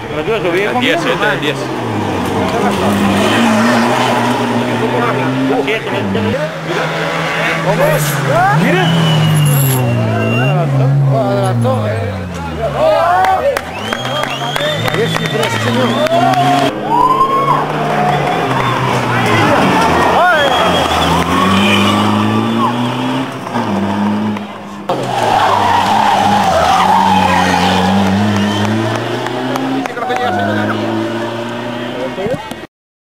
¿Temperatura subí El 10, este es el 10. Adelantó. Ahí ese señor. 谢谢大家。